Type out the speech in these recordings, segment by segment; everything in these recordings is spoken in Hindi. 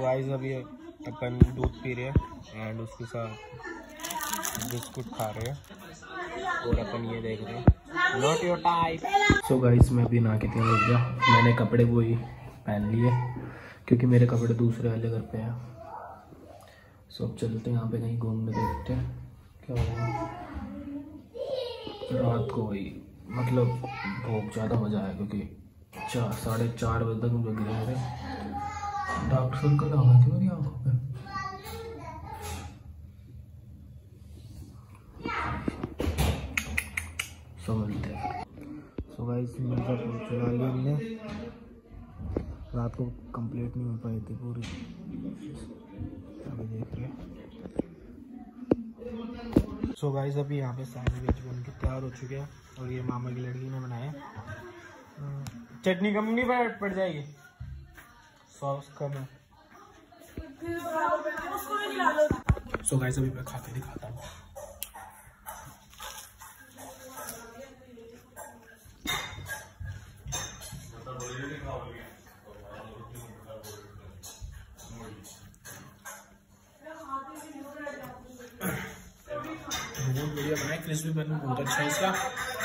गाइस अभी अपन दूध पी रहे हैं एंड उसके साथ बिस्कुट खा रहे हैं। और अपन ये देख रहे हैं। Not your type so guys मैं अभी ना के तैयार हो गया। मैंने कपड़े वो ही पहन लिए, क्योंकि मेरे कपड़े दूसरे वाले घर पे हैं। सो अब चलते हैं यहाँ पे कहीं घूमने, देखते हैं क्या है रात को वही मतलब बहुत ज़्यादा मज़ा आया, क्योंकि चार, साढ़े चार बजे तक मुझे गिरे थे डार्क सर्कल आ गए थे मेरी आँखों पे सो सो चला लिया हमने रात को कंप्लीट नहीं हो पाई थी पूरी। अभी देख रहे सो गाइस अभी यहाँ पे सैंडविच बन के तैयार हो चुके हैं और ये मामा की लड़की ने बनाया। चटनी कम नहीं पड़ जाएगी? सॉस कम है सो गाइस अभी मैं खा के दिखाता हूँ। बहुत बढ़िया बनाया क्रिस्पी बन बहुत अच्छा है इसका।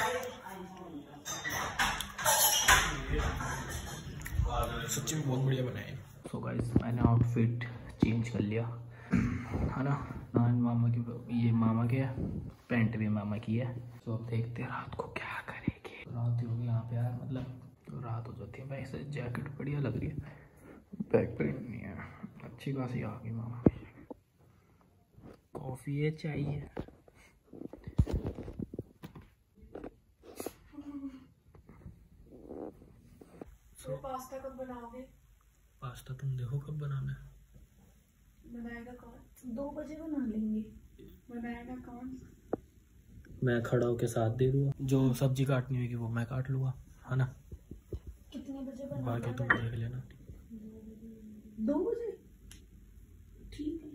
सच्ची में बहुत बढ़िया बनाया सो गाइस मैंने आउटफिट चेंज कर लिया। है ना? नान मामा की ये मामा के है पैंट भी मामा की है। तो अब देखते हैं रात को क्या करेंगे। रात ही होगी यहाँ पे यार मतलब तो रात हो जाती है। वैसे जैकेट बढ़िया लग रही है। बैक पेंट नहीं है। अच्छी खासी आ गई मामा। कॉफ़ी है चाहिए तो पास्ता कब बनाओगे? पास्ता तुम देखो कब बनाना है। बनाएगा कौन? दो बजे बना लेंगे। बनाएगा कौन? मैं खड़ा होके साथ दे दूँगा। जो सब्ज़ी काटनी होगी वो मैं काट लूँगा है ना? कितने बजे बाकी तुम देख लेना। दो बजे? ठीक है।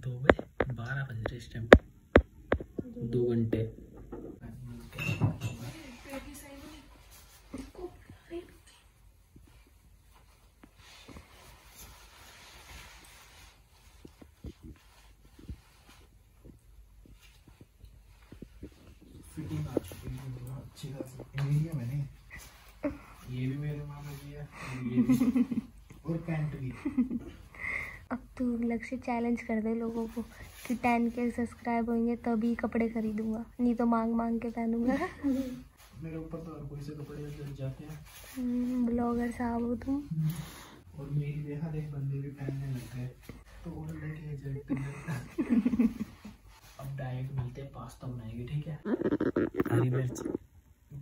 दो बजे? बारह बज रहे इस टाइम दो घंटे पेटी सही बनी को फिटिंग आ चुकी है अच्छी खासी यही है मैंने ये भी मेरे मामा की है और ये भी और पैंट भी अब तू अलग से चैलेंज कर दे लोगों को कि टेन के सब्सक्राइब होंगे तभी कपड़े खरीदूँगा नहीं तो मांग मांग के पहनूँगा। मेरे ऊपर तो हर कोई से कपड़े जल जाते हैं। ब्लॉगर साहब हो तुम। और मेरी देखा देख बंदे भी पहनने लग गए। तो और हैं अब डाइट मिलते हैं पास्ता बनाएँगे ठीक है? हरी मिर्च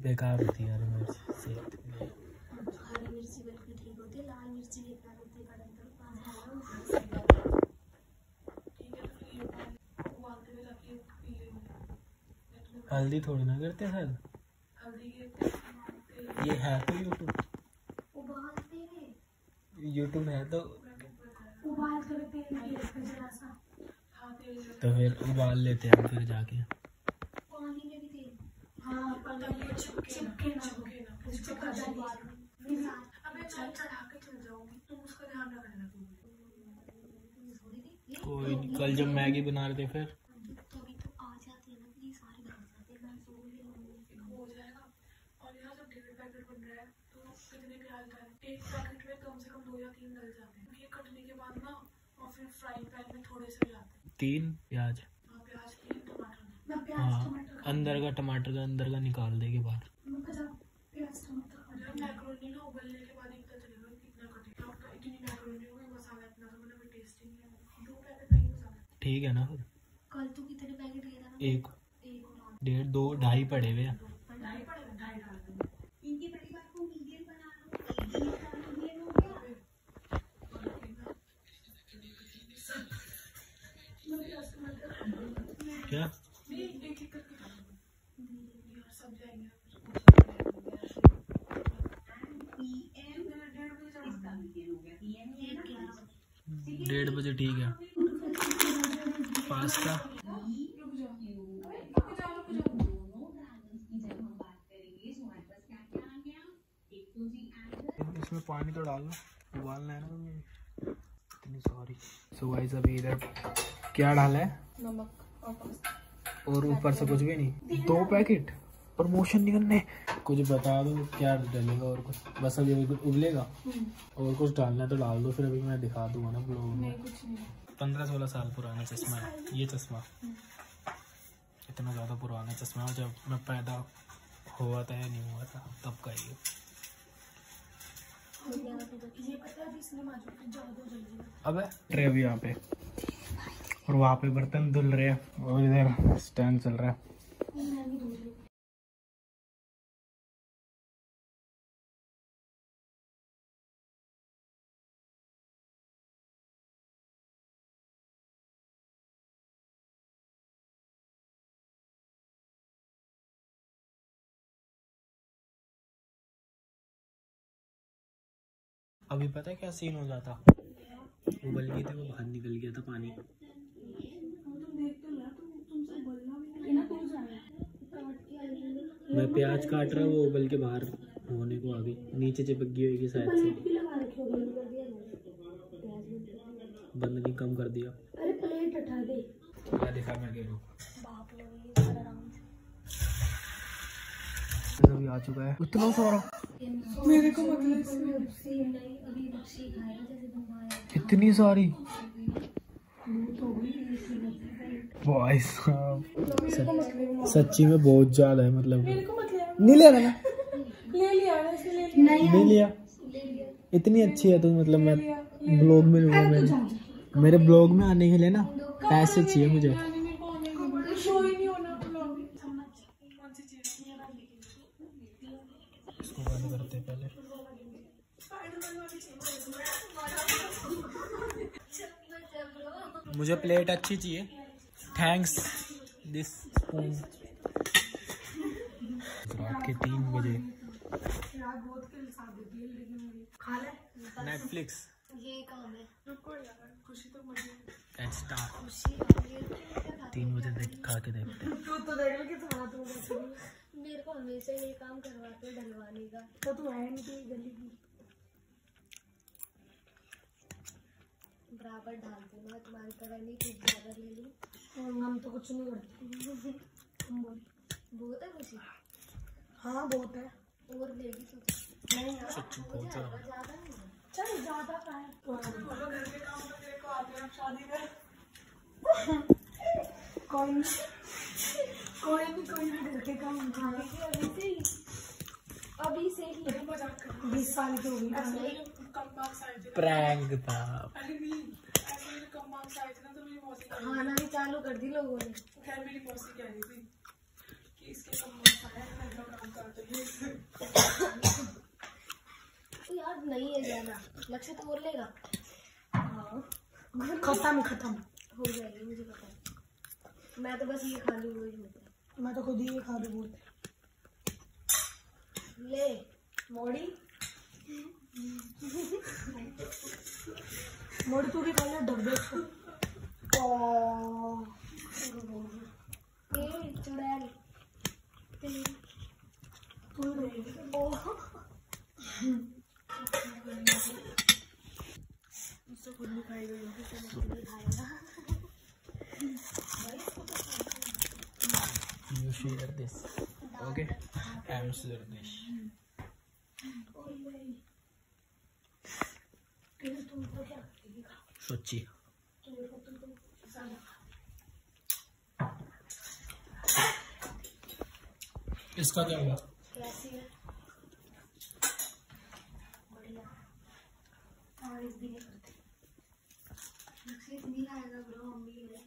बेकार होती है हरी मिर्च सेहत लिए हरी मिर्ची बिल्कुल ठीक होती है लाल मिर्ची बेकार होती है है है हल्दी थोड़ी ना करते हैं सर? ये है तो यूट्यूब यूट्यूब है। तो तो फिर उबाल लेते हैं फिर जाके। पानी में भी तेल। हाँ रखना कोई कल जब मैगी बना रहे थे फिर। तो आ जाती है ना ये सारे घर जाते हैं। मैं सो गई हो। जाएगा। और यहाँ जब डेढ़ पैकेट बन रहा है। तो एक पैकेट में कम से कम दो या तीन डल जाते हैं। ये कटने के बाद ना और फिर फ्राइंग पैन में थोड़े से जाते हैं। तीन प्याज। हाँ अंदर का टमाटर का, अंदर का निकाल देंगे बाहर। ठीक है ना फिर? कल तू कितने पैकेट लिया था एक डेढ़ दो ढाई पड़े हुए हैं ढाई पड़ेगा ढाई डाल देंगे इनकी परिवार को मीडियम बना लो मीडियम हो गया क्या सब जाएँगे ठीक है। पास्ता। इसमें पानी तो डाल लो। उबालना है ना तुम्हें इतनी सॉरी सो गाइस अभी इधर क्या डाला है? नमक और पास्ता। और ऊपर से कुछ भी नहीं। दो पैकेट? प्रमोशन नहीं करने। कुछ बता दो क्या डलेगा और कुछ। बस अभी अभी कुछ उबलेगा। और कुछ डालना है तो डाल दो फिर अभी मैं दिखा दूँगा ना ब्लॉग में। नहीं कुछ नहीं। पंद्रह सोलह साल पुराना चश्मा है। ये चश्मा। इतना ज़्यादा पुराना चश्मा है जब मैं पैदा हुआ था या नहीं हुआ था तब का ही। ये अबे रहे अभी यहाँ पे। और वहाँ पे बर्तन धुल रहे हैं और इधर स्टैंड चल रहा है। अभी पता है क्या सीन हो जाता? उबल गई थी वो बाहर निकल गया था पानी। मैं प्याज काट रहा हूँ वो उबल के बाहर होने को आ गई। नीचे चिपक गई होगी शायद से। बंद नहीं कम कर दिया। अरे प्लेट हटा दे। क्या दिखा को? बाप आ चुका है। इतना सारा मेरे को मतलब इतनी सारी। भाई साहब सच्ची में बहुत ज़्यादा है मतलब। मेरे मतलब नहीं ले रहा ले लिया नहीं लिया। इतनी अच्छी है तू मतलब मैं ब्लॉग में लूँगा मेरे। मेरे ब्लॉग में आने के लिए ना पैसे चाहिए मुझे यानी मेरे को ऑनलाइन शो ही नहीं होना ब्लॉग में समझ कौन सी चीज़ बंद करते हैं पहले। मुझे प्लेट अच्छी चाहिए। थैंक्स दिस स्पून रात के तीन बजे। नेटफ्लिक्स है तो तीन बजे देख खा के देखते हैं। तू तो ले कि तू हमेशा ये काम करवाते हैं डलवाने का। तो तू है नहीं तू गली की। बराबर डालती हूँ मैं तुम्हारी तरह नहीं खूब ज़्यादा ले लूँ। हम तो कुछ नहीं करते। हम बोल। बहुत है खुशी हाँ बहुत है। और लेगी तो। नहीं यार। सच्ची बहुत ज़्यादा नहीं चल ज़्यादा का है तो घर के काम तो तेरे को आते हैं शादी में। कोई कोई नहीं कोई घर काम उठाने अभी से ही। अभी से ही के मज़ाक कर बीस साल की हो। गई ऐसे कम मार्क्स आए थे प्रैंक था। अरे नहीं ऐसे मेरे कम मार्क्स आए थे ना तो मेरी मौसी खाना भी चालू कर दी लोगों ने। खैर मेरी मौसी कह रही थी कि इसके कम मार्क्स आए हैं घर काम करते हैं। तो यार नहीं है ज़्यादा। लक्ष्य तो बोल लेगा। खत्म खत्म। हो जाएगी मुझे पता है। मैं तो बस ये खा लूँ है। मैं तो खुद ही ये खा लूँ बोलते ले मोड़ी। मोड़ी तू भी खा ले डब्बे को ओ, ए चुड़ैल तेरी तू ही रहेगी। मुझसे खुद नहीं खाई गई होगी तो मुझे नहीं खाएगा You share this. Okay? I'm Surdesh. सोची इसका क्या हुआ कैसी है बढ़िया और इस भी नहीं करती लक्ष्य नहीं खाएगा ब्रो मम्मी है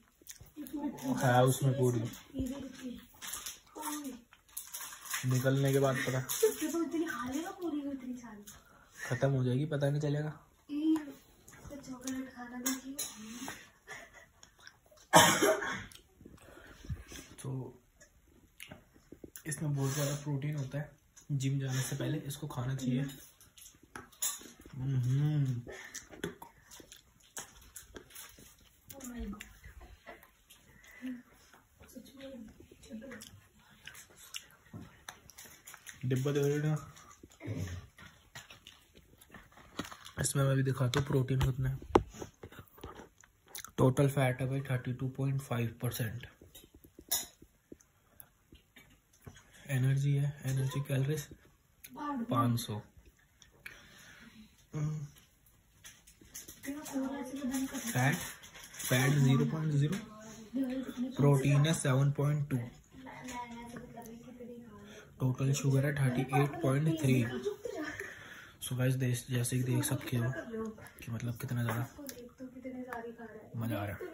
है उसमें पूरी निकलने के बाद पता। तो खत्म हो जाएगी पता नहीं चलेगा। तो चॉकलेट खाना देखिए तो इसमें बहुत ज़्यादा प्रोटीन होता है जिम जाने से पहले इसको खाना चाहिए। हम्म। डिब्बा दे रहे इसमें मैं भी दिखाता हूँ प्रोटीन कितना है। टोटल फैट है भाई thirty two point five percent energy है एनर्जी कैलोरीज पाँच सौ। Fat fat zero point zero protein है seven point two total sugar है thirty eight point three so guys जैसे कि देख सकते हो कि मतलब कितना ज़्यादा मज़ा आ रहा है।